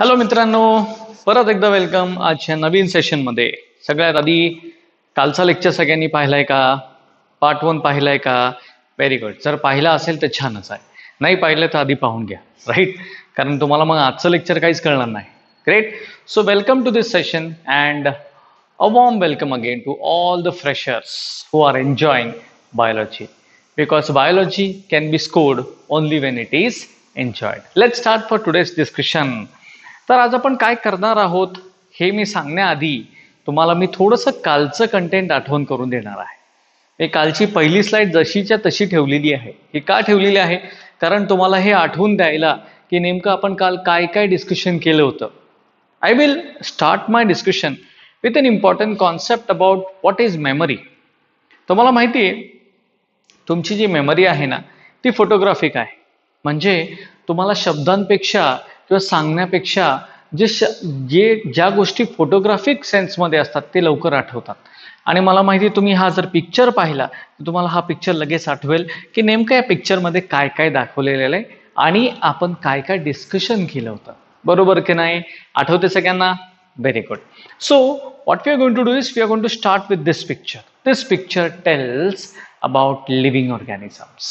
Hello मित्रांनो. परत एकदा वेलकम आजच्या नवीन सेशनमध्ये सगळ्यात आधी कालचा लेक्चर सगळ्यांनी पाहिलाय का? पार्ट वन पाहिलाय का? व्हेरी गुड जर पाहिला असेल तर छानच आहे. नाही पाहिलं तर आधी पाहून घ्या. राईट कारण तुम्हाला मग आजचं लेक्चर काहीच कळणार नाही. Great so welcome to this session and a warm welcome again to all the freshers who are enjoying biology because biology can be scored only when it is enjoyed let start for today's discussion तर आज आपण काय करणार आहोत हे मी सांगण्याआधी तुम्हाला मी थोडंसं कालचं कंटेंट आठवण करून देणार आहे. हे कालची पहिली स्लाईड जशीच्या तशी ठेवलेली आहे. ही का ठेवलेली आहे? कारण तुम्हाला हे आठवून द्यायला की नेमकं आपण काल काय काय डिस्कशन केलं होतं. I will start my discussion with an important concept about what is memory तुम्हाला माहिती आहे तुमची जी मेमरी आहे ना ती फोटोग्राफिक आहे. म्हणजे तुम्हाला शब्दांपेक्षा किंवा सांगण्यापेक्षा जे श जे ज्या गोष्टी फोटोग्राफिक सेन्समध्ये असतात ते लवकर आठवतात. आणि मला माहिती आहे तुम्ही हा जर पिक्चर पाहिला तर तुम्हाला हा पिक्चर लगेच आठवेल की नेमकं या पिक्चरमध्ये काय काय दाखवलेलं आहे आणि आपण काय काय डिस्कशन केलं होतं. बरोबर की नाही? आठवते सगळ्यांना? Very good so what we are going to do is we are going to start with this picture. This picture tells about living organisms.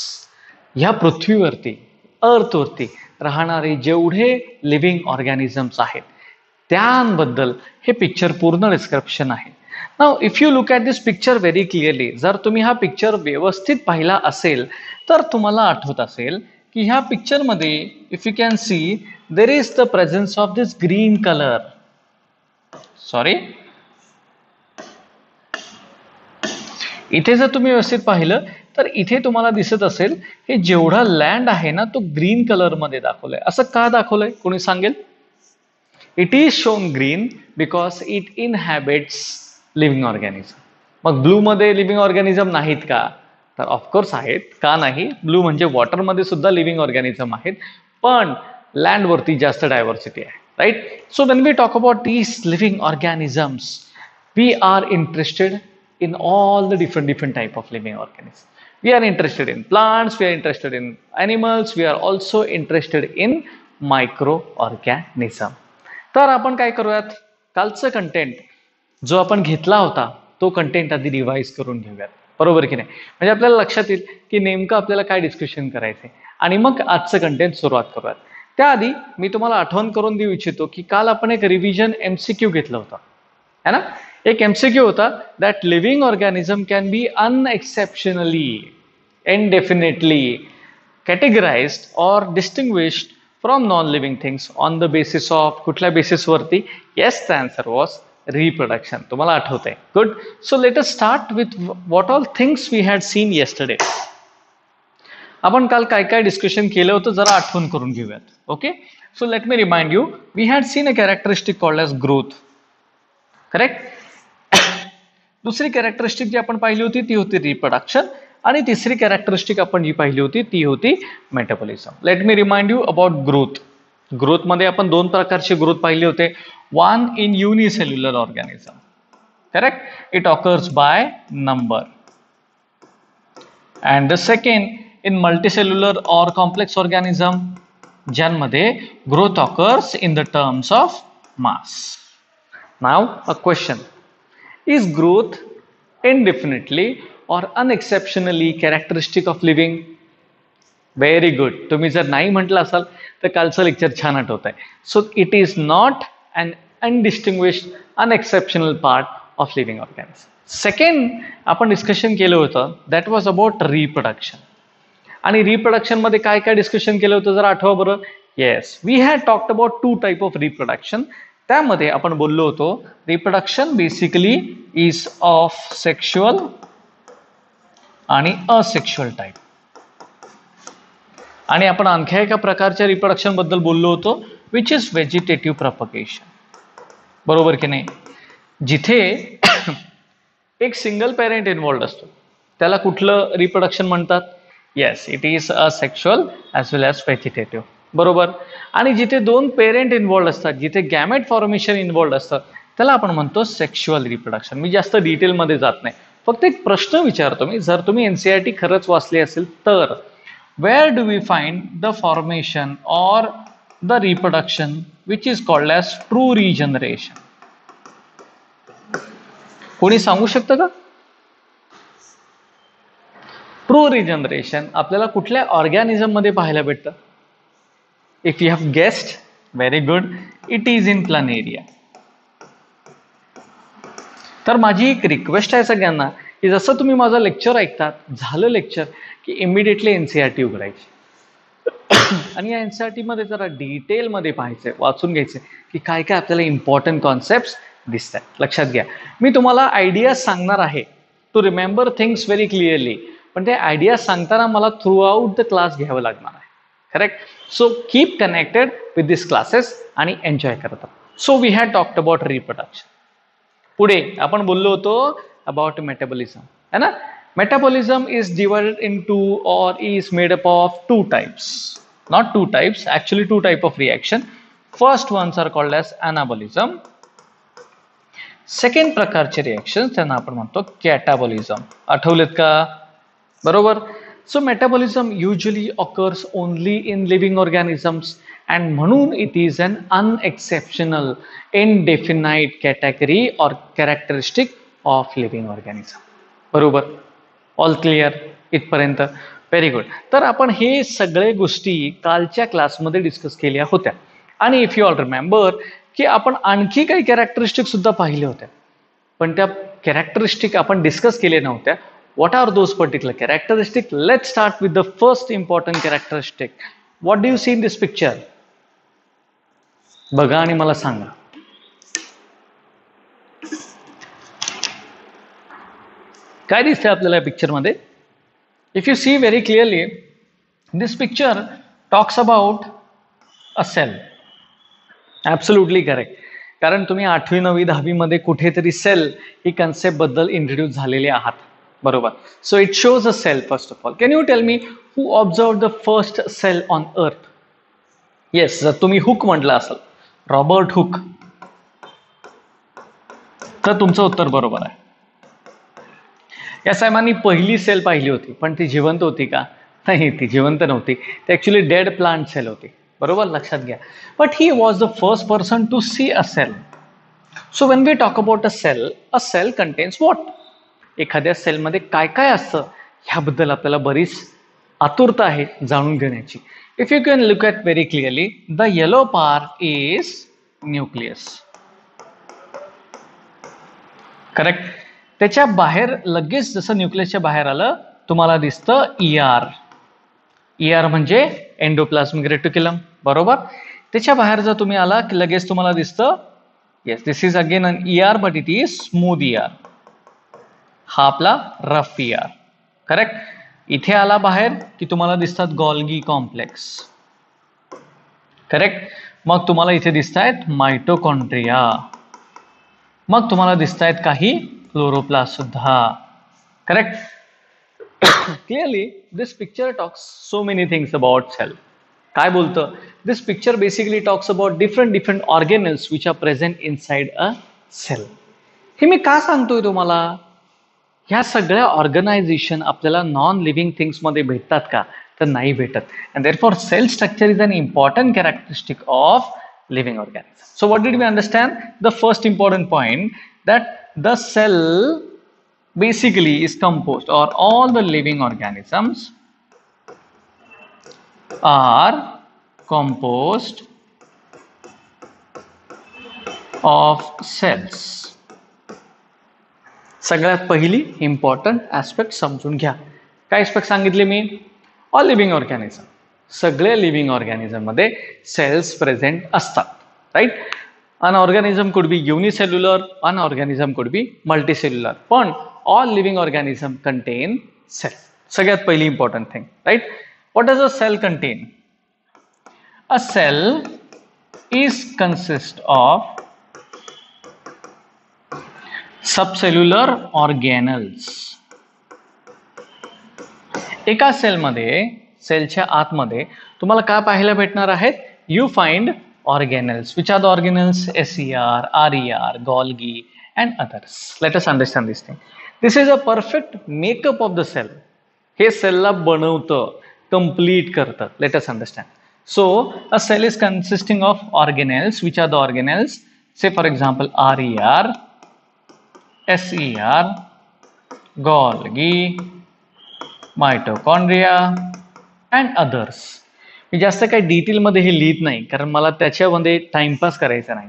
ह्या पृथ्वीवरती अर्थवरती राहणारे जेवढे लिव्हिंग ऑर्गॅनिझम्स आहेत त्यांबद्दल हे पिक्चर पूर्ण डिस्क्रिप्शन आहे. Now if you look at this picture very clearly जर तुम्ही हा पिक्चर व्यवस्थित पाहिला असेल तर तुम्हाला आठवत असेल की ह्या पिक्चरमध्ये if you can see there is the presence of this green colour sorry इथे जर तुम्ही व्यवस्थित पाहिलं तर इथे तुम्हाला दिसत असेल हे जेवढा लँड आहे ना तो ग्रीन कलरमध्ये दाखवलाय. असं का दाखवलंय? कोणी सांगेल? It is shown green because it inhabits living organism मग ब्लूमध्ये लिव्हिंग ऑर्गॅनिझम नाहीत का? तर ऑफकोर्स आहेत. का नाही? ब्लू म्हणजे वॉटरमध्ये सुद्धा लिव्हिंग ऑर्गॅनिझम आहेत. पण लँडवरती जास्त डायव्हर्सिटी आहे right so when we talk about these living organisms we are interested in all the different different type of living organism we are interested in plants we are interested in animals we are also interested in microorganism. तर आपण काय करूयात? कालचं content जो आपण घेतला होता तो कंटेंट आधी रिवाईज करून घेऊयात. बरोबर की नाही? म्हणजे आपल्याला लक्षात येईल की नेमकं आपल्याला काय डिस्कशन आहे आणि मग आजचं कंटेंट सुरुवात करूयात. त्याआधी मी तुम्हाला आठवण करून देऊ इच्छितो की काल आपण एक रिव्हिजन एमसीक्यू घेतलं होतं. है ना? एक एमसीक्यू होता that living organism can be unexceptionally indefinitely categorized or distinguished from non-living things on the basis of कुठल्या बेसिसवरती yes the answer was reproduction तुम्हाला आठवत आहे good so let us start with what all things we had seen yesterday आपण काल काय काय discussion केलं होतं जरा आठवण करून घेऊयात. Okay so let me remind you we had seen a characteristic called as growth correct दुसरी कॅरेक्टरिस्टिक जी आपण पाहिली होती ती होती रिप्रोडक्शन आणि तिसरी कॅरेक्टरिस्टिक आपण जी पाहिली होती ती होती metabolism let me remind you about growth ग्रोथमध्ये आपण दोन प्रकारचे ग्रोथ पाहिले होते. One in unicellular organism correct it occurs by number and the second in multicellular or complex organism ज्यांमध्ये growth occurs in the terms of mass now a question is growth indefinitely or unexceptionally characteristic of living? Very good तुम्ही जर नाही म्हटलं असाल तर कालचं lecture छान आठवत आहे so it is not an undistinguish unexceptional part of living organism second आपण डिस्कशन केलं होतं दॅट वॉज अबाउट रिप्रोडक्शन आणि रिप्रोडक्शनमध्ये काय काय डिस्कशन केलं होतं जर आठवा बरं. Yes we had talked about two type of reproduction त्यामध्ये आपण बोललो होतो reproduction basically is of sexual आणि असेक्शुअल टाईप आणि आपण आणखी एका प्रकारच्या रिप्रोडक्शनबद्दल बोललो होतो विच इज व्हेजिटेटिव्ह प्रपकेशन बरोबर की नाही? जिथे एक सिंगल पेरेंट इन्वॉल्ड असतो. त्याला कुठलं रिप्रोडक्शन म्हणतात? Yes it is a sexual as well as vegetative बरोबर? आणि जिथे दोन पेरेंट इन्वॉल्ड असतात जिथे गॅमेट फॉर्मेशन इन्वॉल्ड असतात त्याला आपण म्हणतो सेक्शुअल रिप्रोडक्शन मी जास्त डिटेलमध्ये जात नाही. फक्त एक प्रश्न विचारतो मी. जर तुम्ही एन सी आर टी खरंच वाचली असेल तर where do we find the formation or the reproduction which is called as true regeneration कोणी सांगू शकतं का? ट्रू रिजनरेशन आपल्याला कुठल्या ऑर्गॅनिझममध्ये पाहायला भेटतं? If you have guessed very good it is in planaria. तर माझी एक रिक्वेस्ट आहे सगळ्यांना की जसं तुम्ही माझं लेक्चर ऐकतात झालं लेक्चर की immediately N C R T उघडायची. आणि या एन सी आर टीमध्ये जरा डिटेलमध्ये पाहायचंय वाचून घ्यायचं की काय काय आपल्याला इम्पॉर्टंट कॉन्सेप्ट दिसत आहेत लक्षात घ्या. मी तुम्हाला आयडिया सांगणार आहे. To remember things very clearly पण ते आयडिया सांगताना मला थ्रू आउट द क्लास घ्यावं लागणार. Correct so keep connected with this classes आणि एन्जॉय करत so we had talked about reproduction पुढे आपण बोललो होतो अबाउट मेटाबॉलिझम है ना? Metabolism is divided into और is made up of two types not two types actually two type of reaction first ones are called as anabolism second प्रकारचे reaction त्यांना आपण म्हणतो कॅटाबॉलिझम आठवलेत का? बरोबर? So metabolism usually occurs only in living organisms and म्हणून it is an unexceptional indefinite category or characteristic of living organism बरोबर? All clear इथपर्यंत? व्हेरी गुड तर आपण हे सगळे गोष्टी कालच्या क्लासमध्ये डिस्कस केल्या होत्या. आणि इफ यू ऑल रिमेंबर की आपण आणखी काही कॅरेक्टरिस्टिक सुद्धा पाहिले होत्या. पण त्या कॅरेक्टरिस्टिक आपण डिस्कस केल्या नव्हत्या. What are those particular characteristics? let's start with the first important characteristic. What do you see in this picture? बघा आणि मला सांगा काय दिसतंय आपल्याला या पिक्चरमध्ये if you see very clearly this picture talks about a cell absolutely correct कारण तुम्ही आठवी नववी दहावीमध्ये कुठेतरी सेल ही कन्सेप्टबद्दल इंट्रोड्यूस झालेले आहात बरोबर. So it shows a cell first of all can you tell me who observe the first cell on earth yes जर तुम्ही हुक म्हटलं असाल. रॉबर्ट हुक तर तुमचं उत्तर बरोबर आहे. या साहेबांनी पहिली सेल पाहिली होती पण ती जिवंत होती का? नाही ती जिवंत नव्हती. ती ॲक्च्युली डेड प्लांट सेल होती. बरोबर? लक्षात घ्या. But he was the first person to see a cell so when we talk about a cell a cell contains what एखाद्या सेलमध्ये काय काय असतं ह्याबद्दल आपल्याला बरीच आतुरता आहे जाणून घेण्याची. If you can look at very clearly the yellow part is nucleus correct त्याच्या बाहेर लगेच जसं न्यूक्लियसच्या बाहेर आलं तुम्हाला दिसतं ई आर ई आर म्हणजे एन्डोप्लाझमिक रेटिक्युलम बरोबर? त्याच्या बाहेर जर तुम्ही आला की लगेच तुम्हाला दिसतं yes this is again an E R but it is smooth E R हा आपला रफ आर करेक्ट इथे आला बाहेर की तुम्हाला दिसतात गॉल्गी कॉम्प्लेक्स करेक्ट मग तुम्हाला इथे दिसत आहेत मायटोकॉन्ट्रिया मग तुम्हाला दिसत आहेत काही क्लोरोप्लास्ट सुद्धा. Correct clearly this picture talks so many things about cell काय बोलतं? This picture basically talks about different different organelles which are present inside a cell हे मी का सांगतोय तुम्हाला? ह्या सगळ्या ऑर्गनायझेशन आपल्याला नॉन लिव्हिंग थिंग्समध्ये भेटतात का? तर नाही भेटत. And there for cell structure is an important characteristic of living organism so what did we understand the first important point that the cell basically is composed or all the living organisms are composed of cells. सगळ्यात पहिली important aspect समजून घ्या. काय aspect सांगितले मी? All living organism सगळे living ऑर्गॅनिझममध्ये cells present असतात right an organism could be unicellular an organism could be multicellular पण all living organism contain cell सगळ्यात पहिली important thing right what does a cell contain a cell is consist of subcellular organelles. एका सेलमध्ये सेलच्या आतमध्ये तुम्हाला काय पाहायला भेटणार आहेत? You find organelles which are the organelles S E R R E R Golgi and others let's understand this thing this is a perfect makeup of the cell हे सेलला बनवतं कंप्लीट करतं. Let's understand so a cell is consisting of consisting which are the are say for example R E R SER, Golgi, mitochondria and others मी जास्त काही डिटेलमध्ये हे लिहित नाही कारण मला त्याच्यामध्ये टाइमपास करायचा नाही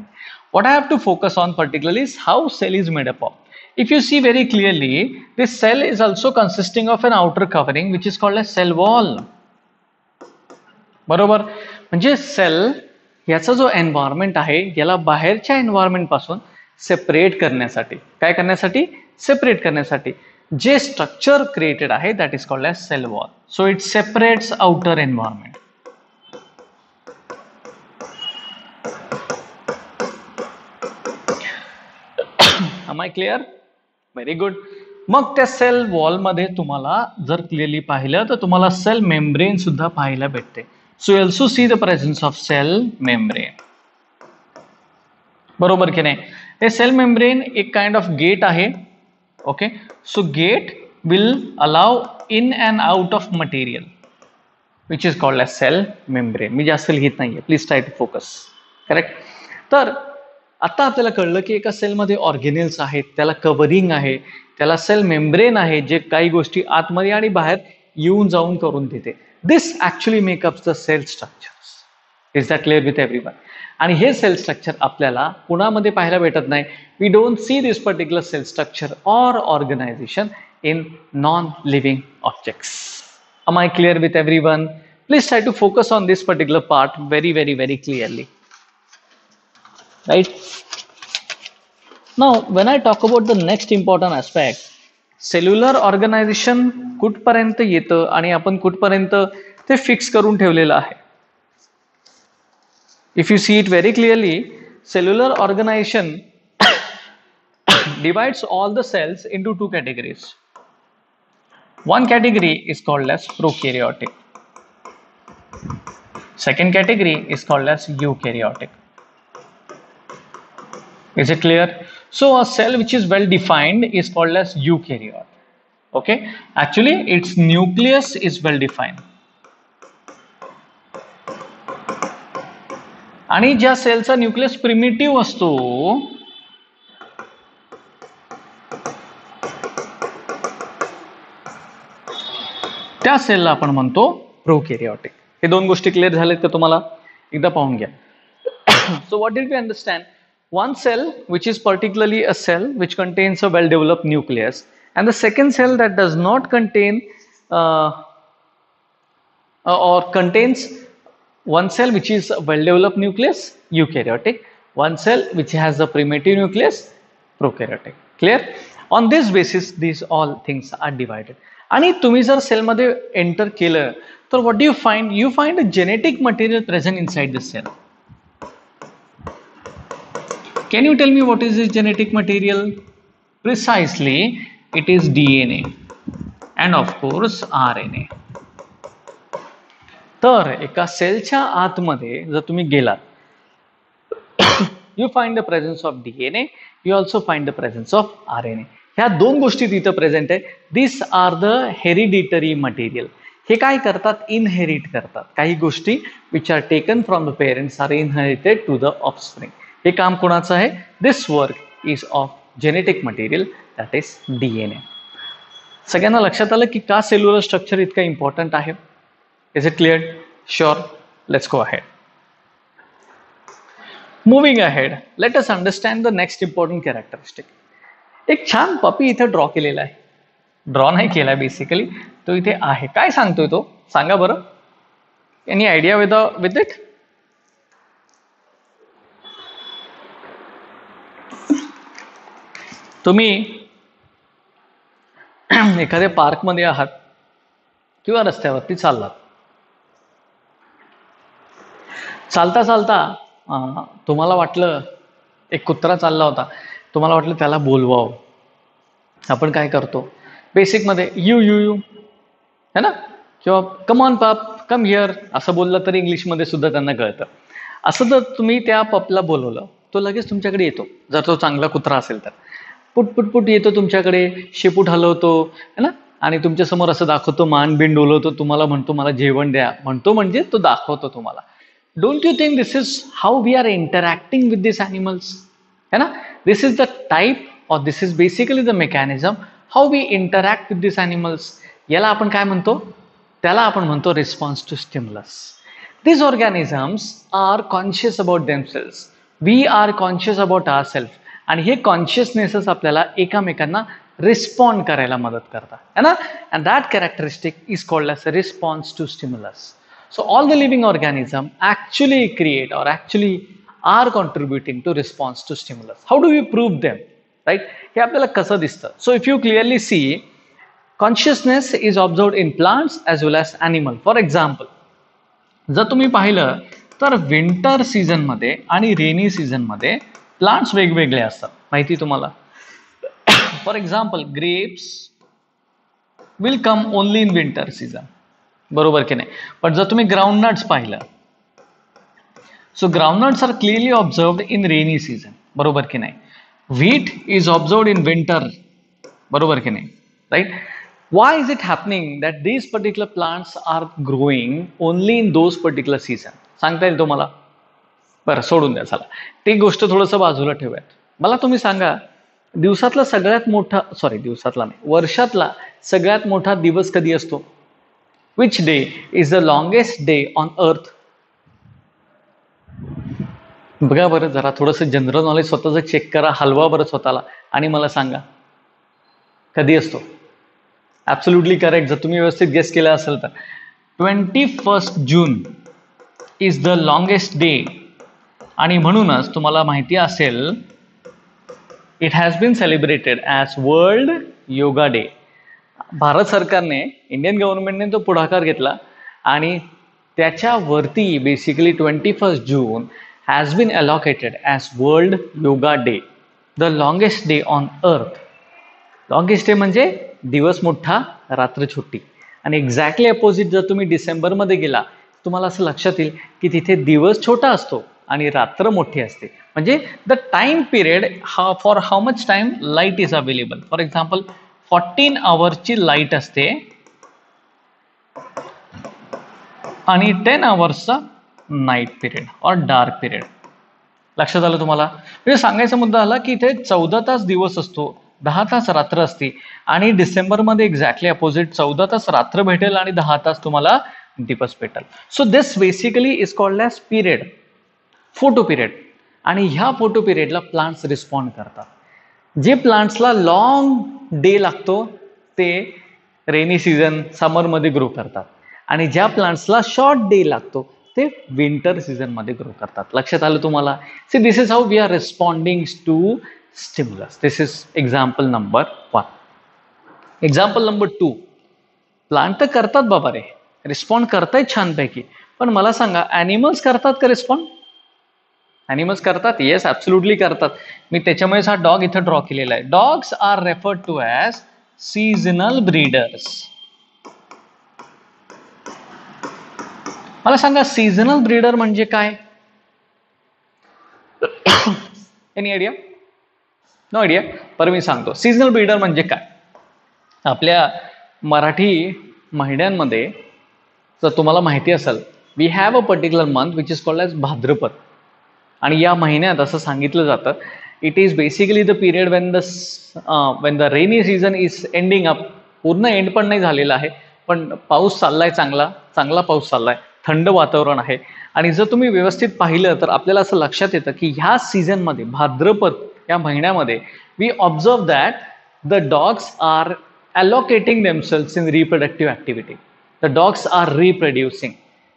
what I have to focus on particularly is how cell is made up of if you see very clearly this cell is also consisting of an outer covering which is called a cell wall बरोबर म्हणजे sale याचा जो environment आहे याला बाहेरच्या एन्व्हायरमेंटपासून separate करण्यासाठी. काय करण्यासाठी? सेपरेट करण्यासाठी. जे स्ट्रक्चर क्रिएटेड आहे that is called as cell wall so it separates outer environment I clear very good मग त्या सेल वॉलमध्ये तुम्हाला जर क्लिअरली पाहिलं तर तुम्हाला सेल मेम्ब्रेन सुद्धा पाहायला भेटते. So you see the presence of cell membrane बरोबर की नाही? हे सेल मेम्ब्रेन एक काइंड ऑफ गेट आहे. Okay so gate will allow in and out of material which is called as cell membrane मी जास्त लिहित नाही आहे please try to focus correct तर आता आपल्याला कळलं की एका सेलमध्ये ऑर्गेनेल्स आहेत त्याला कवरिंग आहे त्याला सेल मेम्ब्रेन आहे जे काही गोष्टी आतमध्ये आणि बाहेर येऊन जाऊन करून देते. This actually makeups the cell structures is that clear with everyone आणि हे सेल स्ट्रक्चर आपल्याला कुणामध्ये पाहायला भेटत नाही we don't see this particular cell structure or organisation in non living objects am I clear with everyone? Please try to focus on this particular part very, very, very clearly. Right? Now, when I talk about the next important aspect, cellular organisation कुठपर्यंत येतं आणि आपण कुठपर्यंत ते fix करून ठेवलेलं आहे If you see it very clearly, cellular organization divides all the cells into two categories. One category is called as prokaryotic. Second category is called as eukaryotic. Is it clear? So a cell which is well defined is called as eukaryote. Okay. Actually, its nucleus is well defined. आणि ज्या सेलचा nucleus primitive असतो त्या सेलला आपण म्हणतो प्रोकेरिओटिक. हे दोन गोष्टी clear झालेत का तुम्हाला? एकदा पाहून घ्या. So what did you understand one cell which is particularly a cell which contains a well develop nucleus and the second cell that does not contain or contains one cell which is a well developed nucleus eukaryotic one cell which has the primitive nucleus prokaryotic clear on this basis these all things are divided आणि तुम्ही जर सेलमध्ये enter केलं तर what do you find you find a genetic material present inside the cell Can you tell me what is this genetic material? Precisely, it is DNA and of course RNA. तर एका सेलच्या आतमध्ये जर तुम्ही गेलात you find the presence of DNA you also find the presence of R N A ह्या दोन गोष्टी तिथं प्रेझेंट आहे this are the hereditary material हे काय करतात? इनहेरिट करतात. काही गोष्टी which are taken from the parents are inherited to the offspring हे काम कोणाचं आहे? This work is of genetic material that is D N A सगळ्यांना लक्षात आलं की का सेल्युलर स्ट्रक्चर इतकं इम्पॉर्टंट आहे? Is it clear Sure. Let's go ahead. Moving ahead let us understand the next important characteristic एक छान पपी इथं ड्रॉ केलेला आहे. ड्रॉ नाही केला बेसिकली तो इथे आहे. काय सांगतोय तो? सांगा बरं. Any idea with with it तुम्ही एखाद्या पार्कमध्ये आहात किंवा रस्त्यावरती चाललात. चालता चालता तुम्हाला वाटलं एक कुत्रा चालला होता. तुम्हाला वाटलं त्याला बोलवावं. आपण काय करतो? बेसिकमध्ये यू यू यू है ना? किंवा कम ऑन पाप कम हिअर असं बोललं तर इंग्लिशमध्ये सुद्धा त्यांना कळतं. असं जर तुम्ही त्या पपला बोलवलं तो लगेच तुमच्याकडे येतो. जर तो चांगला कुत्रा असेल तर. पुट पुट पुट येतो तुमच्याकडे शेपूट हलवतो है ना? आणि तुमच्यासमोर असं दाखवतो मान बिन डोलवतो तुम्हाला म्हणतो मला जेवण द्या. म्हणतो म्हणजे तो दाखवतो तुम्हाला. don't you think this is how we are interacting with this animals है ना this is the type or this is basically the mechanism how we interact with this animals याला आपण काय म्हणतो त्याला आपण म्हणतो response to stimulus these organisms are conscious about themselves we are conscious about ourselves आणि हे कॉन्शियसनेसच आपल्याला एकामेकांना रिस्पॉन्ड करायला मदत करतात है ना and that characteristic is called as a response to stimulus so all the living organism actually create or actually are contributing to response to stimulus how do you prove them right हे आपल्याला कसं दिसतं so if you clearly see consciousness is observe in plants as well as animal for example जर तुम्ही पाहिलं तर winter सीझनमध्ये आणि रेनी सीझनमध्ये प्लांट्स वेगवेगळे असतात. माहिती तुम्हाला? For example grapes will come only in winter season बरोबर की नाही? पण जर तुम्ही ग्राउंडनट्स पाहिलं so groundnuts are clearly observed in rainy season बरोबर की नाही? Wheat is observed in winter बरोबर की नाही? Right why is it happening that these particular plants are growing only in those particular season? सांगता येईल तुम्हाला? बरं सोडून द्या चला. ती गोष्ट थोडंसं बाजूला ठेवूयात. मला तुम्ही सांगा दिवसातला सगळ्यात मोठा सॉरी दिवसातला नाही वर्षातला सगळ्यात मोठा दिवस कधी असतो? Which day is the longest day on earth बघा बरं जरा थोडंसं जनरल नॉलेज स्वतःचं चेक करा हलवा बरं स्वतःला. आणि मला सांगा कधी असतो? ॲब्सोल्युटली करेक्ट जर तुम्ही व्यवस्थित गेस केला असेल तर. Twenty first June is the longest day आणि म्हणूनच तुम्हाला माहिती असेल it has been celebrated as world yoga day Bharat सरकारने इंडियन गव्हर्नमेंटने तो पुढाकार घेतला आणि त्याच्यावरती basically twenty first June has been allocated as world yoga day the longest day on earth longest day म्हणजे दिवस मोठा रात्र छोटी. आणि एक्झॅक्टली अपोजिट जर तुम्ही डिसेंबरमध्ये गेला तुम्हाला असं लक्षात येईल की तिथे दिवस छोटा असतो आणि रात्र मोठी असते. म्हणजे द टाइम पिरियड हा for how much time light is available for example fourteen आवरची light असते. आणि ten आवर्सचा night period or dark period लक्षात आलं तुम्हाला? म्हणजे सांगायचा मुद्दा आला की इथे चौदा तास दिवस असतो दहा तास रात्र असते. आणि डिसेंबरमध्ये एक्झॅक्टली अपोजिट चौदा तास रात्र भेटेल आणि दहा तास तुम्हाला दिवस भेटेल. So this basically is called as period photo period आणि ह्या फोटो पिरियडला प्लांट्स रिस्पॉन्ड करतात. जे प्लांट्सला लॉंग डे लागतो ते रेनी सीझन समरमध्ये ग्रो करतात. आणि ज्या प्लांट्सला शॉर्ट डे लागतो ते विंटर सीझनमध्ये ग्रो करतात. लक्षात आलं तुम्हाला? See this is how we are responding to stimulus. This is example number one example number two plant तर करतात बाबा रे. रिस्पॉन्ड करतायत छानपैकी. पण मला सांगा ॲनिमल्स करतात का रिस्पॉन्ड ॲनिमल्स करतात? येस ॲब्सोल्युटली करतात. मी त्याच्यामुळेच हा डॉग इथं ड्रॉ केलेला आहे. Dogs are referred to as seasonal breeders मला सांगा सीझनल ब्रीडर म्हणजे काय? एनी आयडिया नो आयडिया पर मी सांगतो. सीझनल ब्रीडर म्हणजे काय? आपल्या मराठी महिन्यांमध्ये जर तुम्हाला माहिती असेल we have a particular month which is called as Bhadrapad. आणि या महिन्यात असं सांगितलं जातं it is basically the period when the when the rainy season is ending up पूर्ण एंड पण नाही झालेला आहे पण पाऊस चाललाय चांगला चांगला पाऊस चाललाय थंड वातावरण आहे. आणि जर तुम्ही व्यवस्थित पाहिलं तर आपल्याला असं लक्षात येतं की ह्या सीझनमध्ये भाद्रपद या महिन्यामध्ये we observe that the dogs are allocating themselves in reproductive activity the dogs are reproducing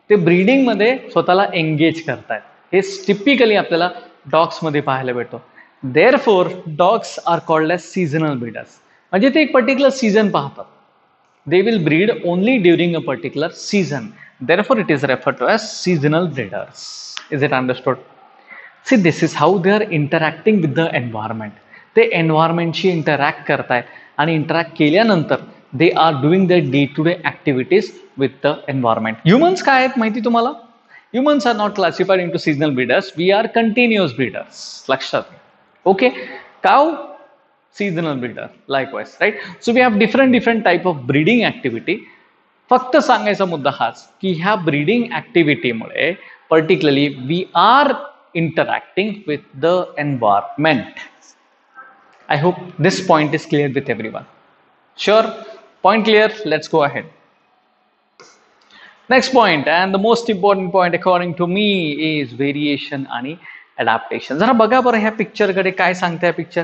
ते ब्रीडिंगमध्ये स्वतःला एंगेज करतायत. हे टिपिकली आपल्याला डॉग्समध्ये पाहायला भेटतो. Therefore dogs are called as seasonal breeders म्हणजे ते एक पर्टिक्युलर सीझन पाहतात. They will breed only during a particular season therefore it is refer to as seasonal breeders is it understood see this is how they are interacting with the environment ते एन्व्हायरमेंटशी interact करतायत आणि interact केल्यानंतर they are doing the day to day activities with the environment humans काय आहेत माहिती तुम्हाला? Humans are not classified in to seasonal breeders we are continuous breeders लक्षात ओके काव seasonal breeder. Likewise right? So we have different different type of breeding activity. फक्त सांगायचा मुद्दा हाच की ह्या breeding ऍक्टिव्हिटीमुळे particularly we are interacting with the environment I hope this point is clear with every one sure point clear let's go ahead next point and the most important point according to me is variation आणि adaptation जरा बघा बरं ह्या पिक्चरकडे काय सांगते picture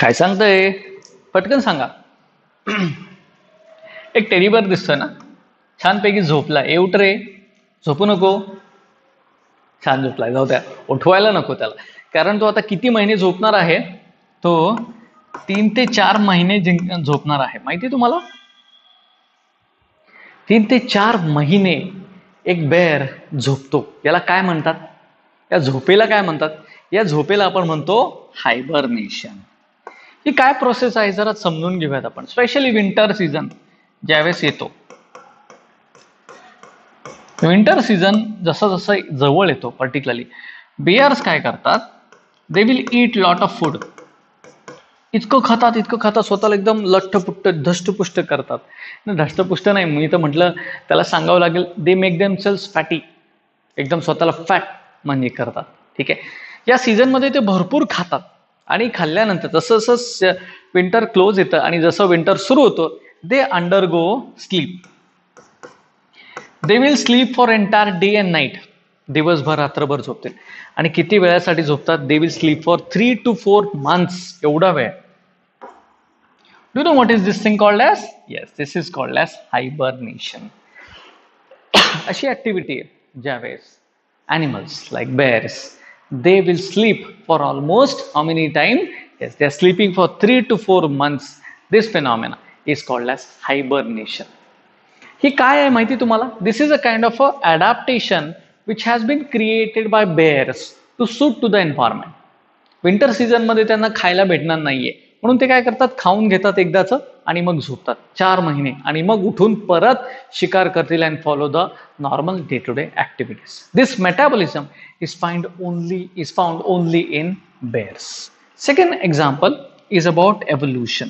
काय सांगतंय? पटकन सांगा. एक टेरीबर दिसतोय ना? छानपैकी झोपला एवट रे. झोपू नको. छान झोपलाय. जाऊ द्या. उठवायला नको त्याला. कारण तो आता किती महिने झोपणार आहे? तो तीन ते चार महिने झोपणार आहे. माहिती तुम्हाला? तीन ते चार महिने एक बेर झोपतो. याला काय म्हणतात? या झोपेला काय म्हणतात? या झोपेला आपण म्हणतो हायबरनेशन ही काय प्रोसेस आहे? जरा समजून घेऊयात आपण. स्पेशली विंटर सीझन ज्यावेळेस येतो. विंटर सीझन जसं जसं जवळ येतो पर्टिक्युलरली बियर्स काय करतात? They will eat lot of food इतकं खातात इतकं खातात स्वतःला एकदम लठ्ठपुट्ट धष्टपुष्ट करतात. धष्टपुष्ट नाही मी तर म्हटलं त्याला सांगावं लागेल they make them cells fatty एकदम स्वतःला फॅट म्हणजे करतात. ठीक आहे? या सीझनमध्ये ते भरपूर खातात. आणि खाल्ल्यानंतर जसं जसं विंटर क्लोज येतं आणि जसं विंटर सुरू होतं they undergo sleep they will sleep for entire day and night दिवसभर रात्रभर झोपतील. आणि किती वेळासाठी झोपतात? They will sleep for three to four months एवढा वेळ. Do know what is this thing called as yes this is called as hibernation अशी ऍक्टिव्हिटी आहे ज्यावेळेस animals like bears they will sleep for almost how many time? Yes they are sleeping for 3 to 4 months. This phenomena is called as hibernation. ही काय आहे माहिती तुम्हाला? This is a kind of a adaptation which has been created by bears to suit to the environment winter सीझनमध्ये त्यांना खायला भेटणार नाहीये. म्हणून ते काय करतात? खाऊन घेतात एकदाच आणि मग झोपतात. चार महिने. आणि मग उठून परत शिकार करतील and follow the normal day to day activities this metabolism is find only is found only in bears second example is about evolution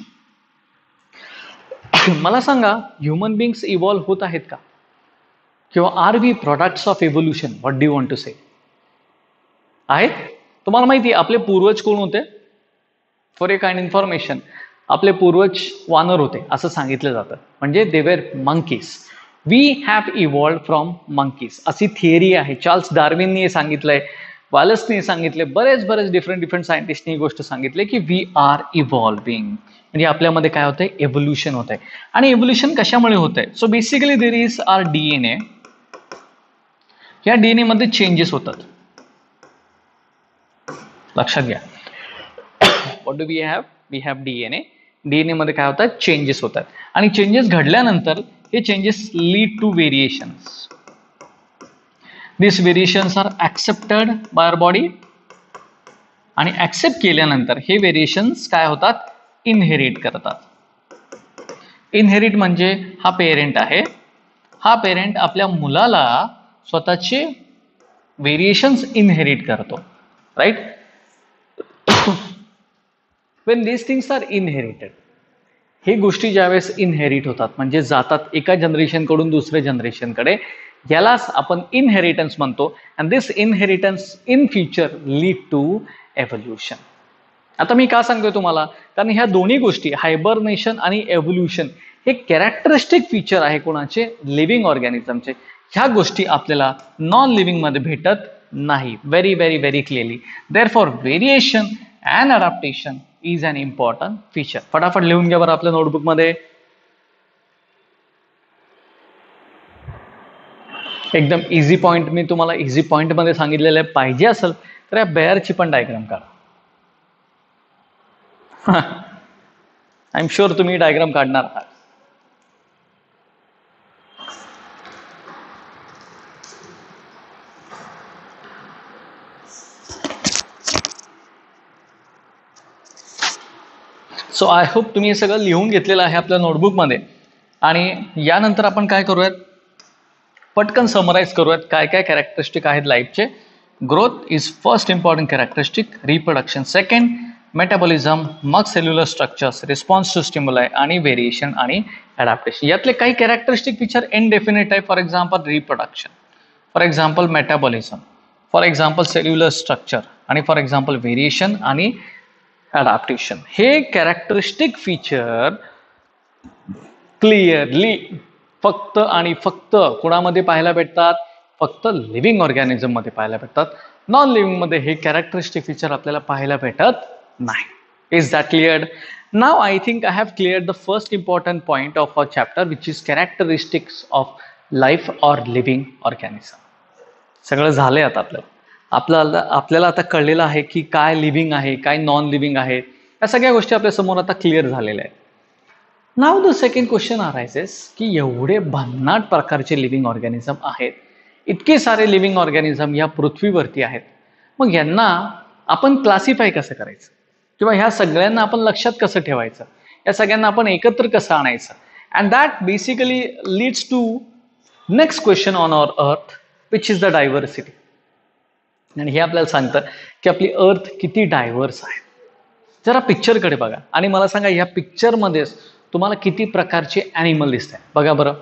मला सांगा ह्युमन बिंग्स इव्हॉल्व होत आहेत का? किंवा are we products of evolution what do want to say आहेत? तुम्हाला माहिती आहे आपले पूर्वज कोण होते? फॉर ए काइंड इन्फॉर्मेशन आपले पूर्वज वानर होते असं सांगितलं जातं. म्हणजे they were monkeys we have evolved from monkeys अशी थिअरी आहे. चार्ल्स डार्विननी हे सांगितलंय वालसने सांगितले बरेच बरेच डिफरंट डिफरंट सायंटिस्टनी ही गोष्ट सांगितली की वी आर इव्हॉल्विंग म्हणजे आपल्यामध्ये काय होतंय? एव्होल्युशन होत आहे आणि एव्होल्युशन कशामुळे होत आहे so basically there is our DNA या डीएनए मध्ये चेंजेस होतात. लक्षात घ्या. What do we have we have DNA DNA मध्ये काय होतात? चेंजेस होतात. आणि चेंजेस घडल्यानंतर हे changes lead to variations this variations are accepted by our body आणि ऍक्सेप्ट केल्यानंतर हे व्हेरिएशन्स काय होतात? इनहेरिट करतात. इनहेरिट म्हणजे हा पेरेंट आहे. हा पेरेंट आपल्या मुलाला स्वतःचे व्हेरिएशन्स इनहेरिट करतो. Right when these things are inherited हे गोष्टी ज्यावेळेस इनहेरिट होतात म्हणजे जातात एका जनरेशनकडून दुसऱ्या जनरेशनकडे यालाच आपण इनहेरिटन्स म्हणतो. And this inheritance in future lead to evolution आता मी का सांगतोय तुम्हाला? कारण ह्या दोन्ही गोष्टी हायबरनेशन आणि एव्होल्युशन हे कॅरेक्टरिस्टिक फीचर आहे कोणाचे? लिव्हिंग ऑर्गॅनिझमचे ह्या गोष्टी आपल्याला नॉन लिव्हिंगमध्ये भेटत नाही. Very very very clearly therefore variation and adaptation is an important feature फटाफट लिहून घ्या बरं आपल्या नोटबुकमध्ये एकदम इझी पॉईंट मी तुम्हाला इझी पॉईंटमध्ये सांगितलेलं आहे. पाहिजे असेल तर या बेअरची पण डायग्राम काढा. आय एम शुअर तुम्ही डायग्राम काढणार. आहात सो आय होप तुम्ही हे सगळं लिहून घेतलेलं आहे आपल्या नोटबुकमध्ये आणि यानंतर आपण काय करूयात? पटकन समराईज करूयात काय काय कॅरेक्टरिस्टिक आहेत लाईफचे growth is first important characteristic reproduction second metabolism मग cellular structures response to stimuli आणि व्हेरिएशन आणि ॲडॅप्टेशन यातले काही कॅरेक्टरिस्टिक फीचर इनडेफिनेट आहे. For example reproduction for example metabolism for example cellular structure आणि फॉर एक्झाम्पल व्हेरिएशन आणि adaptation. हे characteristic feature clearly फक्त आणि फक्त कुणामध्ये पाहायला भेटतात? फक्त लिव्हिंग ऑर्गॅनिझममध्ये पाहायला भेटतात. नॉन लिव्हिंगमध्ये हे कॅरेक्टरिस्टिक फीचर आपल्याला पाहायला भेटत नाही. Is that cleared now I think I have cleared the first important point of a chapter which is characteristics of life or living organism सगळं झालंय आता आपल्याला आपल्याला आपल्याला आता कळलेलं आहे की काय लिव्हिंग आहे काय नॉन लिव्हिंग आहे. या सगळ्या गोष्टी आपल्यासमोर आता क्लिअर झालेल्या आहेत. Now the second question arises की एवढे भन्नाट प्रकारचे लिव्हिंग ऑर्गॅनिझम आहेत. इतके सारे लिव्हिंग ऑर्गॅनिझम या पृथ्वीवरती आहेत. मग यांना आपण क्लासिफाय कसं करायचं? किंवा ह्या सगळ्यांना आपण लक्षात कसं ठेवायचं? या सगळ्यांना आपण एकत्र कसं आणायचं? And that basically leads to next question on our earth which is the diversity आणि हे आपल्याला सांगतं की आपली अर्थ किती डायव्हर्स आहे. जरा पिक्चरकडे बघा. आणि मला सांगा ह्या पिक्चरमध्येच तुम्हाला किती प्रकारचे ॲनिमल दिसत आहे बघा बरं.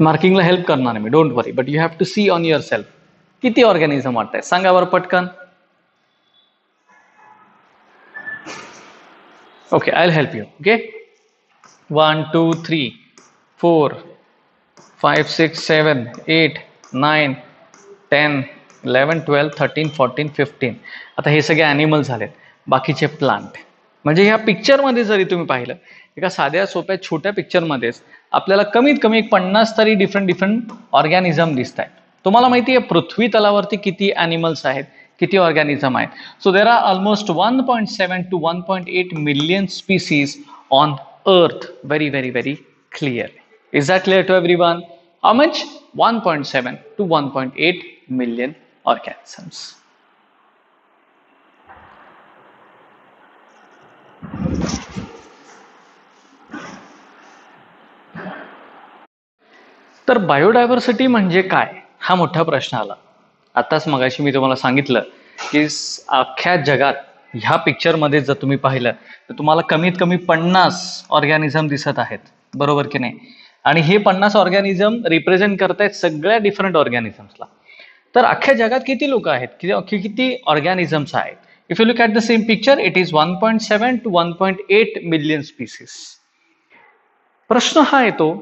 मार्किंगला हेल्प करणार आहे मी don't worry but you have to see on yourself किती ऑर्गॅनिझम वाटत आहे सांगा बरं पटकन. Okay I help you okay one two three four five six seven eight nine ten eleven twelve thirteen fourteen fifteen आता हे सगळे ॲनिमल झालेत बाकीचे प्लांट म्हणजे ह्या पिक्चरमध्ये जरी तुम्ही पाहिलं एका साध्या सोप्या छोट्या पिक्चरमध्येच आपल्याला कमीत कमी एक पन्नास तरी डिफरंट डिफरंट ऑर्गॅनिझम दिसत आहेत तुम्हाला माहिती आहे पृथ्वी तलावरती किती ॲनिमल्स आहेत किती ऑर्गॅनिझम आहेत. So there are almost one point seven to one point eight million species on earth very very very clear is that clear to everyone point seven to one point eight million organisms तर biodiversity म्हणजे काय? हा मोठा प्रश्न आला. आताच मगाशी मी तुम्हाला सांगितलं की अख्ख्या जगात ह्या पिक्चरमध्ये जर तुम्ही पाहिलं तर तुम्हाला कमीत कमी पन्नास ऑर्गॅनिझम दिसत आहेत. बरोबर की नाही? आणि हे पन्नास ऑर्गॅनिझम रिप्रेझेंट करतायत सगळ्या डिफरंट ऑर्गॅनिझम्सला तर अख्ख्या जगात किती लोक आहेत? किती किती ऑर्गॅनिझम्स आहेत? If you look at the same picture it is one point seven two one point eight million species प्रश्न हा येतो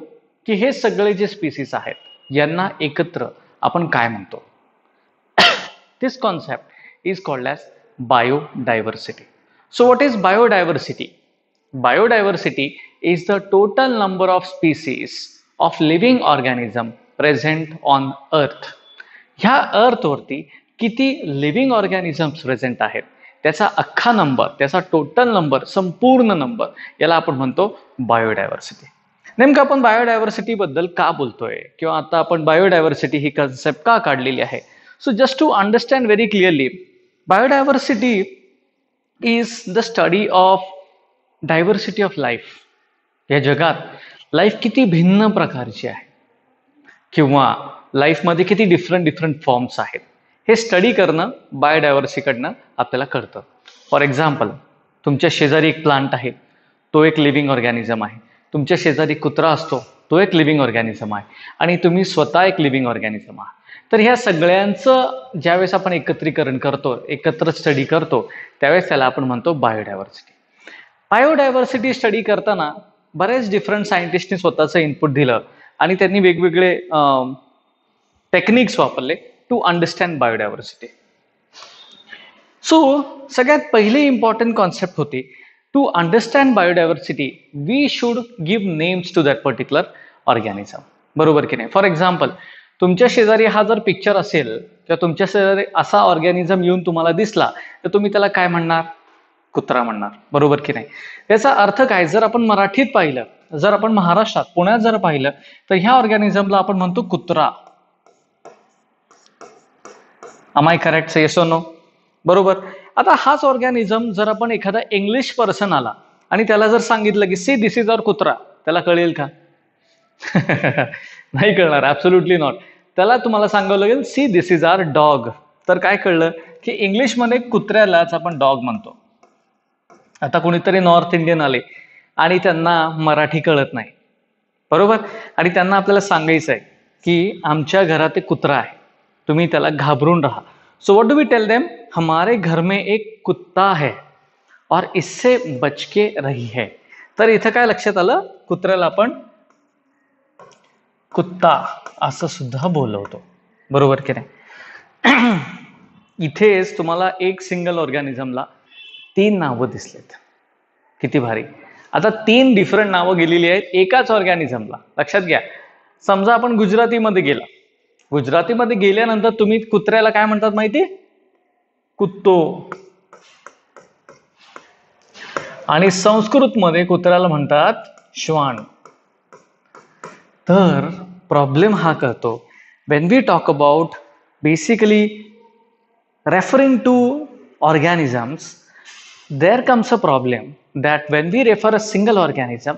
की हे सगळे जे स्पीसीस आहेत यांना एकत्र आपण काय म्हणतो? This concept is called as biodiversity so what is biodiversity biodiversity is the total number of species of living organism present on earth ह्या अर्थवरती किती लिव्हिंग ऑर्गॅनिझम्स प्रेझेंट आहेत. त्याचा अख्खा नंबर त्याचा टोटल नंबर संपूर्ण नंबर याला आपण म्हणतो बायोडायव्हर्सिटी नेमकं आपण बायोडायव्हर्सिटीबद्दल का बोलतोय? किंवा आता आपण बायोडायव्हर्सिटी ही कन्सेप्ट का काढलेली आहे? So just to understand very clearly biodiversity is the study of diversity of life या जगात लाईफ किती भिन्न प्रकारची आहे? किंवा लाईफमध्ये किती डिफरंट डिफरंट फॉर्म्स आहेत. हे स्टडी करणं बायोडायव्हर्सिटीकडनं आपल्याला कळतं. फॉर एक्झाम्पल तुमच्या शेजारी एक प्लांट आहे. तो एक लिव्हिंग ऑर्गॅनिझम आहे. तुमच्या शेजारी कुत्रा असतो. तो एक लिव्हिंग ऑर्गॅनिझम आहे. आणि तुम्ही स्वतः एक लिव्हिंग ऑर्गॅनिझम आहात. तर ह्या सगळ्यांचं ज्यावेळेस आपण एकत्रीकरण करतो एकत्र स्टडी करतो त्यावेळेस त्याला आपण म्हणतो बायोडायव्हर्सिटी बायोडायव्हर्सिटी स्टडी करताना बरेच डिफरंट सायंटिस्टनी स्वतःचं इनपुट दिलं. आणि त्यांनी वेगवेगळे टेक्निक्स वापरले टू अंडरस्टँड बायोडायव्हर्सिटी सो सगळ्यात पहिली इम्पॉर्टंट कॉन्सेप्ट होती to understand biodiversity we should give names to that particular organism बरोबर की नाही? फॉर एक्झाम्पल तुमच्या शेजारी हा जर पिक्चर असेल किंवा तुमच्या शेजारी असा ऑर्गॅनिझम येऊन तुम्हाला दिसला तर तुम्ही त्याला काय म्हणणार? कुत्रा म्हणणार. बरोबर की नाही? याचा अर्थ काय? जर आपण मराठीत पाहिलं जर आपण महाराष्ट्रात पुण्यात जर पाहिलं तर ह्या ऑर्गॅनिझमला आपण म्हणतो कुत्रा. आय करेक्ट येस नो बरोबर. आता हाच ऑर्गॅनिझम जर आपण एखादा इंग्लिश पर्सन आला आणि त्याला जर सांगितलं की सी दिस इज अवर कुत्रा. त्याला कळेल का? नाही कळणार. ॲब्सोल्युटली नॉट त्याला तुम्हाला सांगावं लागेल see this is our dog तर काय कळलं? की इंग्लिशमध्ये कुत्र्यालाच आपण डॉग म्हणतो. आता कोणीतरी नॉर्थ इंडियन आले आणि त्यांना मराठी कळत नाही. बरोबर? आणि त्यांना आपल्याला सांगायचं आहे की आमच्या घरात एक कुत्रा आहे. तुम्ही त्याला घाबरून राहा. So what do we tell them हमारे घर में एक कुत्ता है और इससे बचके रही है। तर इथं काय लक्षात आलं? कुत्र्याला आपण कुत्ता असं सुद्धा बोलवतो. बरोबर की नाही? इथेच तुम्हाला एक सिंगल ऑर्गॅनिझमला तीन नावं दिसलेत. किती भारी. आता तीन डिफरंट नावं गेलेली आहेत एकाच ऑर्गॅनिझमला लक्षात घ्या. समजा आपण गुजरातीमध्ये गेला. गुजरातीमध्ये गेल्यानंतर तुम्ही कुत्र्याला काय म्हणतात माहिती? कुत्तो. आणि संस्कृत मध्ये कुत्र्याला म्हणतात श्वान. तर प्रॉब्लेम हा करतो. When we talk about basically referring to organisms there comes a problem that when we refer a single organism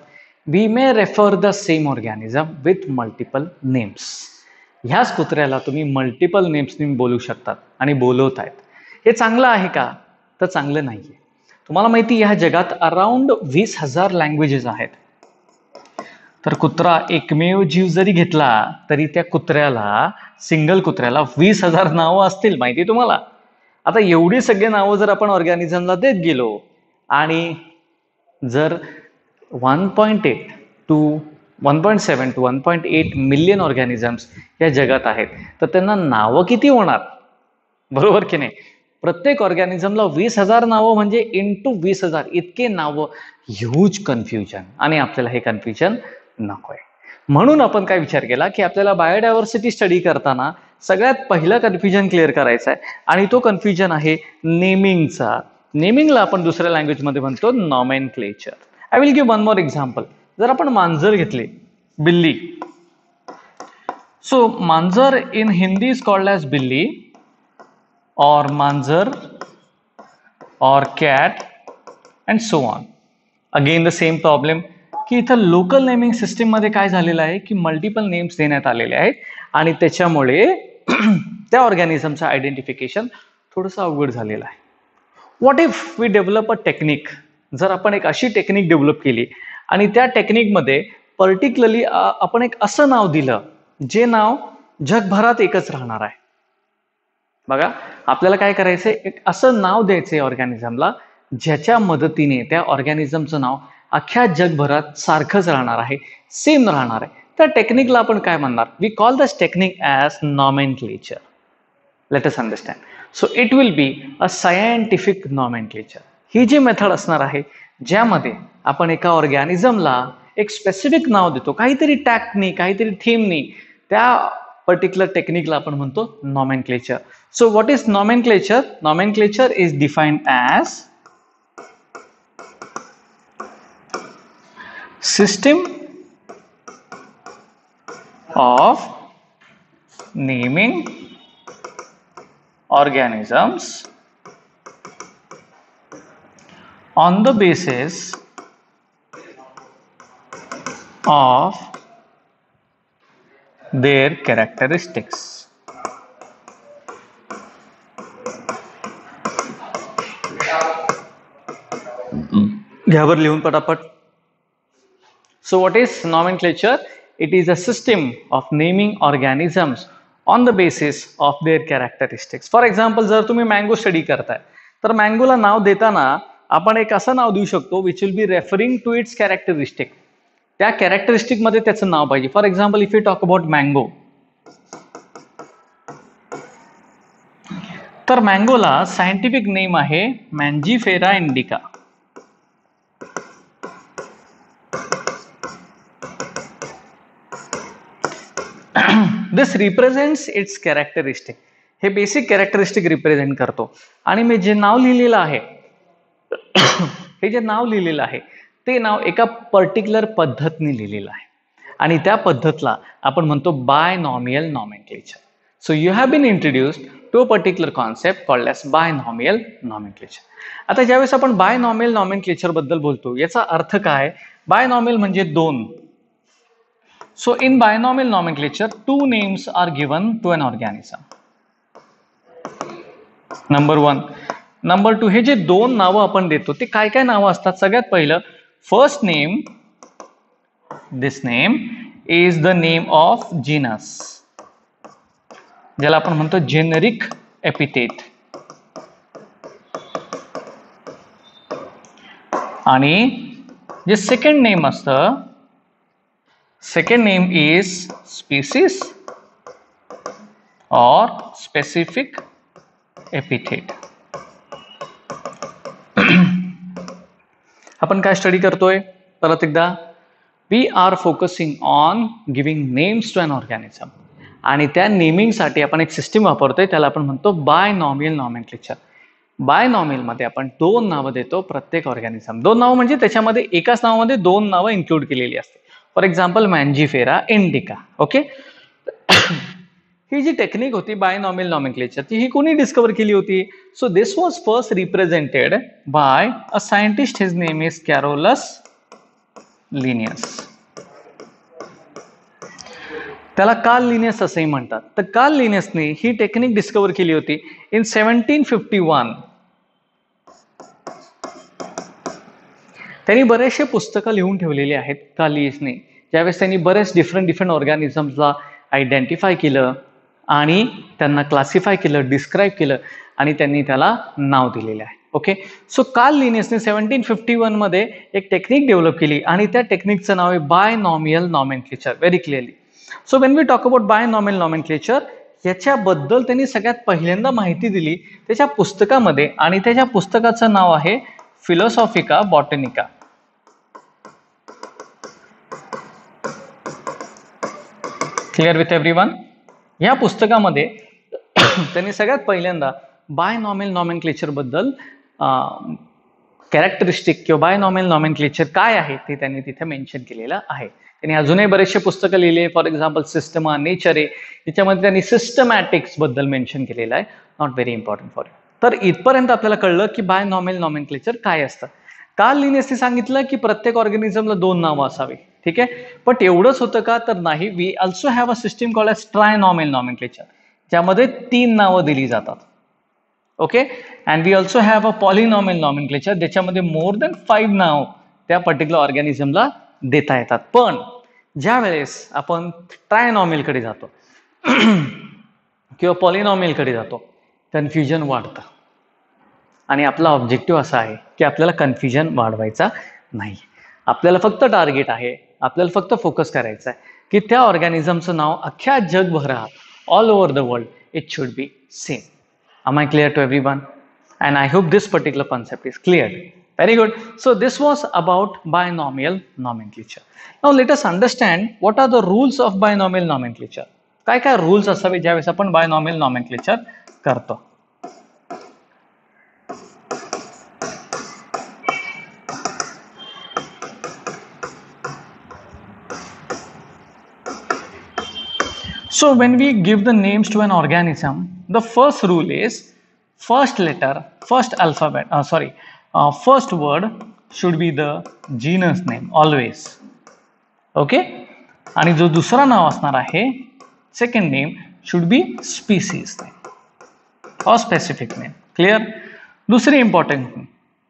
we may refer the same organism with multiple names ह्याच कुत्र्याला तुम्ही मल्टिपल नेम्सनी बोलू शकतात आणि बोलवत आहेत हे चांगलं आहे का? तर चांगलं नाही आहे तुम्हाला माहिती ह्या जगात अराउंड वीस हजार लँग्वेजेस आहेत. तर कुत्रा एकमेव जीव जरी घेतला तरी त्या कुत्र्याला सिंगल कुत्र्याला वीस हजार नावं असतील माहिती तुम्हाला? आता एवढी सगळी नावं जर आपण ऑर्गॅनिझमला देत गेलो आणि जर one point eight two one point seven two one point eight million organisms या जगात आहेत. तर त्यांना नावं किती होणार? बरोबर की नाही? प्रत्येक ऑर्गॅनिझमला वीस हजार नावं म्हणजे इंटू वीस हजार. इतके नावं. ह्यूज कन्फ्युजन आणि आपल्याला हे कन्फ्युजन नको आहे म्हणून आपण काय विचार केला की आपल्याला बायोडायव्हर्सिटी स्टडी करताना सगळ्यात पहिलं कन्फ्युजन क्लिअर करायचं आहे आणि तो कन्फ्युजन आहे नेमिंगचा नेमिंगला आपण दुसऱ्या लँग्वेजमध्ये म्हणतो nomenclature I will give one more example जर आपण मांजर घेतली बिल्ली. So manjar in Hindi is called as billi or manjar or cat and so on again the same problem की इथं लोकल नेमिंग सिस्टीममध्ये काय झालेलं आहे? की मल्टिपल नेम्स देण्यात आलेले आहेत. आणि त्याच्यामुळे त्या ऑर्गॅनिझमचं आयडेंटिफिकेशन थोडंसं अवघड झालेलं आहे. What if we develop a technique जर आपण एक अशी टेक्निक डेव्हलप केली आणि त्या टेक्निकमध्ये पर्टिक्युलरली आपण एक असं नाव दिलं जे नाव जगभरात एकच राहणार आहे. बघा आपल्याला काय करायचंय? एक असं नाव द्यायचंय ऑर्गॅनिझमला ज्याच्या मदतीने त्या ऑर्गॅनिझमचं नाव अख्ख्या जगभरात सारखंच राहणार आहे सेम राहणार आहे. त्या टेक्निकला आपण काय म्हणणार? We call this technique as nomenclature let us understand so it will be a scientific nomenclature ही जी मेथड असणार आहे ज्यामध्ये आपण एका ऑर्गॅनिझमला एक स्पेसिफिक नाव देतो. काहीतरी टॅक्टनी काहीतरी थीमनी. त्या पर्टिक्युलर टेक्निकला आपण म्हणतो nomenclature so what is nomenclature nomenclature is defined as system of naming organisms on the basis of their characteristics. घ्यावर लिहून पटापट So what is nomenclature? It is a system of naming organisms on the basis of their characteristics. For example, जर तुम्ही mango study करताय तर मँगोला नाव देताना आपण एक असं नाव देऊ शकतो which will be referring to its characteristic त्या कॅरेक्टरिस्टिकमध्ये त्याचं नाव पाहिजे. For example if you talk about mango तर मँगोला सायंटिफिक नेम आहे Mangifera indica this represents its characteristic हे बेसिक कॅरेक्टरिस्टिक रिप्रेझेंट करतो. आणि मी जे नाव लिहिलेलं आहे हे जे नाव लिहिलेलं आहे ते नाव एका पर्टिक्युलर पद्धतीने लिहिलेलं आहे. आणि त्या पद्धतला आपण म्हणतो binomial nomenclature so you have been introduced to a particular concept called as binomial nomenclature आता ज्यावेळेस आपण बाय नॉमियल नॉमेनक्लेचरबद्दल बोलतो याचा अर्थ काय? बाय नॉमियल म्हणजे दोन. So in bi binomial nomenclature, two names are given to an organism number one number two हे जे दोन नावं आपण देतो ते काय काय नावं असतात? सगळ्यात पहिलं first name this name is the name of genus ज्याला आपण म्हणतो जेनरिक एपिथेट आणि जे सेकंड नेम असतं सेकंड नेम इज स्पीसीस और स्पेसिफिक एपिथेट आपण काय स्टडी करतोय? परत एकदा. We are focusing on giving names to an organism आणि त्या नेमिंगसाठी आपण एक सिस्टीम वापरतोय त्याला आपण म्हणतो बाय नॉमियल नॉमेनक्लेचर बाय नॉमिलमध्ये आपण दोन नावं देतो प्रत्येक ऑर्गॅनिझम दोन नावं म्हणजे त्याच्यामध्ये एकाच नावामध्ये दोन नावं इन्क्लूड केलेली असते. For example Mangifera indica okay ही जी टेक्निक होती बाय नॉमिल ती ही कोणी डिस्कवर केली होती? So this was first represented by a scientist his name is Carolus Linnaeus त्याला काल लिनियस असंही म्हणतात. तर काल लिनियसने ही टेक्निक डिस्कवर केली होती इन सेव्हन्टीन फिफ्टी वन त्यांनी बरेचसे पुस्तकं लिहून ठेवलेली आहेत काल लिनियसने ज्यावेळेस त्यांनी बरेच डिफरंट डिफरंट ऑर्गॅनिझम्सला आयडेंटिफाय केलं. आणि त्यांना क्लासिफाय केलं डिस्क्राईब केलं आणि त्यांनी त्याला नाव दिलेलं आहे. ओके सो काल लिनियसने सेव्हन्टीन फिफ्टी वनमध्ये एक टेक्निक डेव्हलप केली आणि त्या टेक्निकचं नाव आहे binomial nomenclature very clearly so when we talk about binomial nomenclature याच्याबद्दल त्यांनी सगळ्यात पहिल्यांदा माहिती दिली त्याच्या पुस्तकामध्ये आणि त्याच्या पुस्तकाचं नाव आहे Philosophica Botanica clear with everyone या पुस्तकामध्ये त्यांनी सगळ्यात पहिल्यांदा बाय नॉमेल नॉमेन बद्दल कॅरेक्टरिस्टिक किंवा बाय नॉमेल नॉमेन काय आहे ते त्यांनी तिथे मेन्शन केलेलं आहे. त्यांनी अजूनही बरेचसे पुस्तकं लिहिले फॉर एक्झाम्पल सिस्टमा नेचर आहे त्याच्यामध्ये त्यांनी सिस्टमॅटिक्सबद्दल मेन्शन केलेलं आहे. Not very important for you तर इथपर्यंत आपल्याला कळलं की बाय नॉमेल नॉमेन काय असतं. काल लिनेसने सांगितलं की प्रत्येक ऑर्गॅनिझमला दोन नावं असावी. ठीक आहे? पण एवढंच होतं का? तर नाही. We also have a system call as trinomial ज्यामध्ये तीन नावं दिली जातात. Okay and we also have a polynomial nomenclature ज्याच्यामध्ये मोर दॅन फाईव्ह नाव त्या पर्टिक्युलर ऑर्गॅनिझमला देता येतात. पण ज्या वेळेस आपण ट्रायनॉमेलकडे जातो किंवा पॉलिनॉमेलकडे जातो कन्फ्युजन वाढतं. आणि आपला ऑब्जेक्टिव्ह असा आहे की आपल्याला कन्फ्युजन वाढवायचा नाही. आपल्याला फक्त टार्गेट आहे आपल्याला फक्त फोकस करायचा आहे की त्या ऑर्गॅनिझमचं नाव अख्ख्या जगभरात all over the world it should be same um I clear to every one and I hope this particular concept is clear very good so this was about binomial nomenclature now let's understand what are the rules of binomial nomenclature काय काय rules असावे ज्यावेळेस आपण binomial नॉमेनक्लिचर करतो So when we give the names to an organism, the first rule is first letter, first alphabet, uh, sorry, uh, first word should be the genus name always. Okay आणि जो दुसरा नाव असणार आहे second name should be species name or specific name clear दुसरी important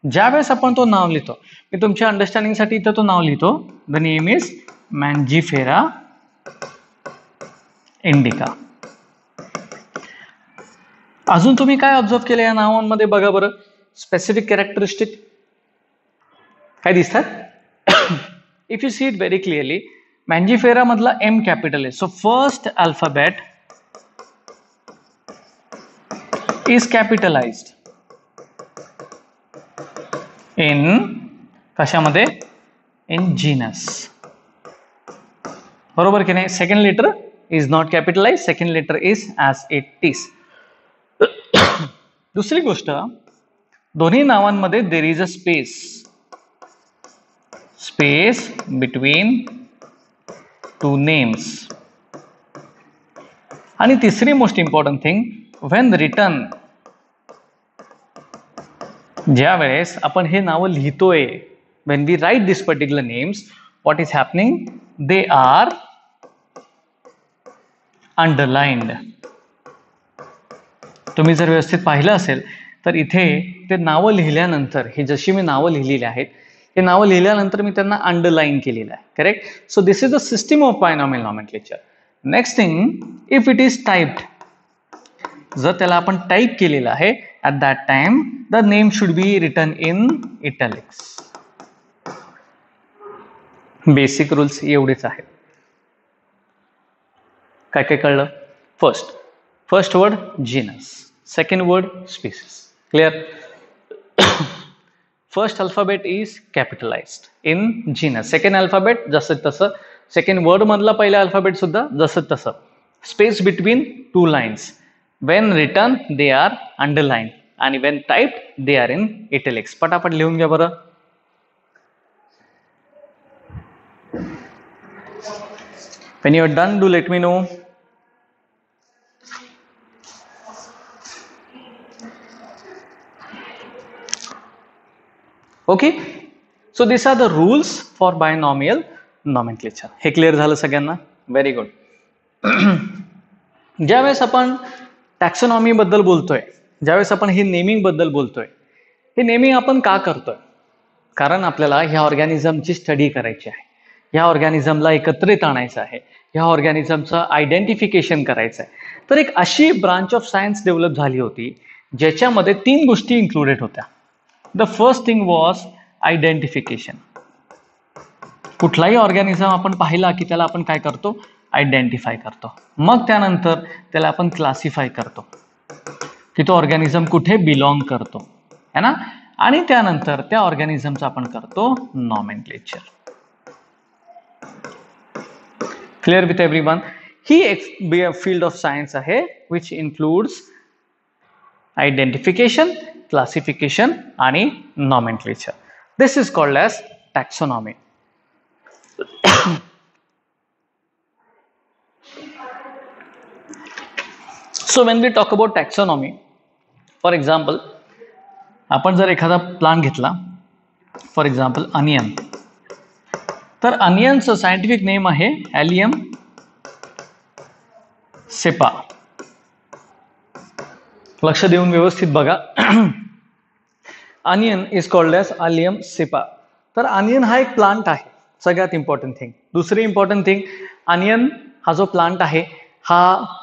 ज्यावेळेस आपण तो नाव लिहितो मी तुमच्या अंडरस्टँडिंगसाठी इथं तो नाव लिहितो the name is Mangifera indica. अजून तुम्ही काय ऑब्झर्व केलं या नावांमध्ये बघा बरं? स्पेसिफिक कॅरेक्टरिस्टिक काय दिसतात? If you see it very clearly Mangifera मधला एम कॅपिटल आहे. So first alphabet is capitalize in कशामध्ये? इन जीनस बरोबर की नाही? Second letter is not capitalized second letter is as it is. दुसरी गोष्ट दोन्ही नावांमध्ये there is a space space between two names आणि तिसरी most important thing when written ज्या वेळेस आपण हे नावं लिहितोय when we write this particular names what is happening they are underlined तुम्ही जर व्यवस्थित पाहिलं असेल तर इथे ते नावं लिहिल्यानंतर ही जशी मी नावं लिहिलेली आहेत हे नावं लिहिल्यानंतर मी त्यांना अंडरलाईन केलेलं आहे correct so this is the system of binomial nomenclature next thing if it is typed जर त्याला आपण टाईप केलेलं आहे at that time the name should be written in italics basic rules एवढेच आहेत. काय काय कळलं? First first word genus second word species clear first alphabet is capitalized in genus second alphabet जसं तसं. सेकंड वर्ड मधला पहिला अल्फाबेट सुद्धा जसं तसं. Space between two lines when written they are underline आणि when type they are in italics पटापट लिहून घ्या बरं. When you are done do let me know. Okay so this are the rules for binomial nomenclature हे clear झालं सगळ्यांना? Very good ज्यावेळेस आपण टॅक्सोनॉमी बद्दल बोलतोय ज्यावेळेस आपण हे नेमिंगबद्दल बोलतोय हे नेमिंग आपण का करतोय? कारण आपल्याला ह्या ऑर्गॅनिझमची स्टडी करायची आहे. ह्या ऑर्गॅनिझमला एकत्रित आणायचं आहे. ह्या ऑर्गॅनिझमचं आयडेंटिफिकेशन करायचं आहे. तर एक अशी ब्रांच ऑफ सायन्स डेव्हलप झाली होती ज्याच्यामध्ये तीन गोष्टी इन्क्लुडेड होत्या. The first thing was identification कुठलाही ऑर्गॅनिझम आपण पाहिला की त्याला आपण काय करतो? आयडेंटिफाय करतो. मग त्यानंतर त्याला आपण क्लासिफाय करतो. की तो ऑर्गॅनिझम कुठे बिलॉंग करतो. है ना? आणि त्यानंतर त्या ऑर्गॅनिझमचा आपण करतो nomenclature clear with every one ही एक फील्ड ऑफ सायन्स आहे विच इन्क्लूड्स आयडेंटिफिकेशन क्लासिफिकेशन आणि nomenclature. This is called as taxonomy so when we talk about taxonomy for example आपण जर एखादा प्लांट घेतला फॉर एक्झाम्पल अनियन तर अनियनचं सायंटिफिक नेम आहे ॲलियम सेपा लक्ष देऊन व्यवस्थित बघा. Onion is called as Allium cepa तर अनियन हा एक प्लांट आहे. सगळ्यात इम्पॉर्टंट थिंग दुसरी इम्पॉर्टंट थिंग अनियन हा जो प्लांट आहे हा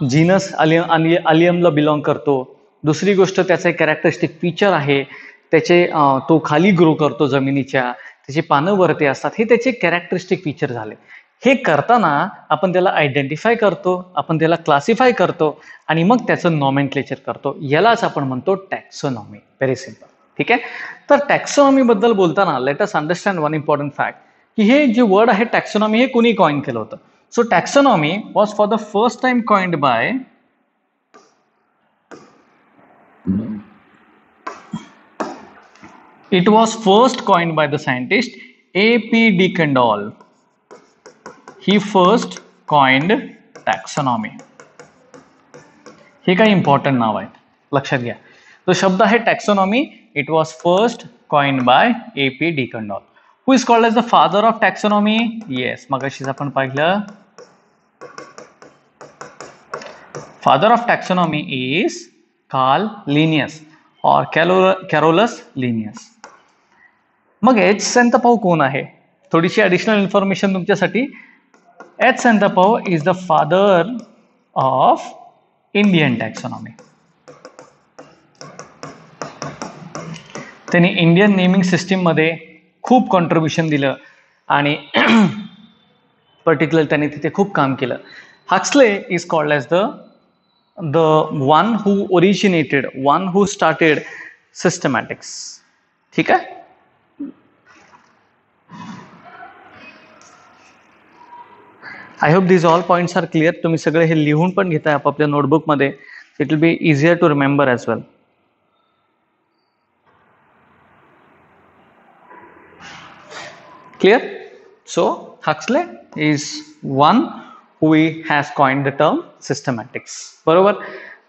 जीनस अलियम अलियमला बिलॉंग करतो. दुसरी गोष्ट त्याचं एक कॅरेक्टरिस्टिक फीचर आहे त्याचे तो खाली ग्रो करतो जमिनीच्या त्याची पानं वरती असतात हे त्याचे कॅरेक्टरिस्टिक फीचर झाले. हे करताना आपण त्याला आयडेंटिफाय करतो आपण त्याला क्लासिफाय करतो आणि मग त्याचं नॉमेनक्लेचर करतो. यालाच आपण म्हणतो टॅक्सोनॉमी व्हेरी सिंपल ठीक आहे तर टॅक्सोनॉमी बद्दल बोलताना let us understand one important fact की हे जे वर्ड आहे टॅक्सोनॉमी हे कुणी कॉइन केलं होतं so taxonomy was for the first time coined by It was first coined by the scientist A.P. de Candolle. He first coined taxonomy. हे काही इम्पॉर्टंट नाव आहेत लक्षात घ्या तो शब्द आहे taxonomy it was first coined by A P D Candolle who is called as the father of taxonomy yes मग अशीच आपण पाहिलं. Father of taxonomy is Carl Linnaeus or Carolus Linnaeus मग एच सेंतपाऊ कोण आहे? थोडीशी ॲडिशनल इन्फॉर्मेशन तुमच्यासाठी. H Santapau is the father of Indian taxonomy त्यांनी इंडियन नेमिंग सिस्टीममध्ये खूप कॉन्ट्रीब्युशन दिलं आणि पर्टिक्युलर त्यांनी तिथे खूप काम केलं. Huxley is called as the the one who originated one who started systematics ठीक आहे? I hope these all points are clear तुम्ही सगळे हे लिहून पण घेताय आपापल्या नोटबुकमध्ये it will be easier to remember as well clear so Huxley is one who has coined the term systematics बरोबर?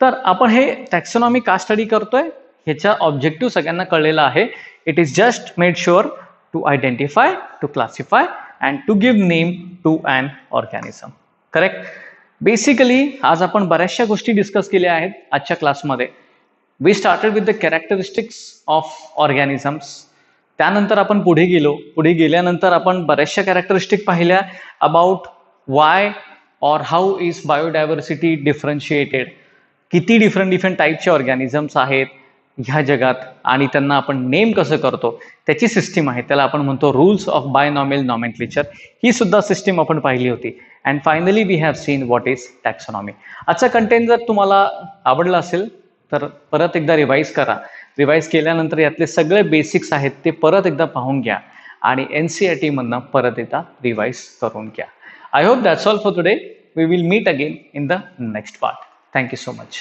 तर आपण हे टॅक्सॉनॉमी का स्टडी करतोय? ह्याचा ऑब्जेक्टिव्ह सगळ्यांना कळलेला आहे. It is just made sure to identify to classify and to give name to and organism correct basically आज आपण बऱ्याचशा गोष्टी डिस्कस केल्या आहेत आजच्या क्लासमध्ये we started with the characteristics of organisms त्यानंतर आपण पुढे गेलो. पुढे गेल्यानंतर आपण बऱ्याचशा कॅरेक्टरिस्टिक पाहिल्या about why or how is biodiversity differentiated किती डिफरंट डिफरंट टाईपचे ऑर्गॅनिझम्स आहेत ह्या जगात आणि त्यांना आपण नेम कसं करतो? त्याची सिस्टीम आहे. त्याला आपण म्हणतो रूल्स ऑफ बायनॉमेल नॉमेनक्लेचर ही सुद्धा सिस्टीम आपण पाहिली होती. And finally we have seen what is taxonomy आजचा कंटेंट जर तुम्हाला आवडला असेल तर परत एकदा रिवाईज करा. रिवाईज केल्यानंतर यातले सगळे बेसिक्स आहेत ते परत एकदा पाहून घ्या आणि एन सी आर टीमधनं परत एकदा रिवाईज करून घ्या. I hope that's all for today we will meet again in the next part thank you so much